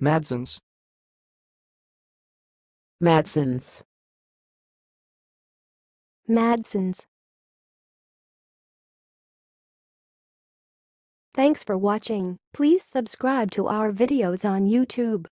Madsens. Madsens. Madsens. Thanks for watching. Please subscribe to our videos on YouTube.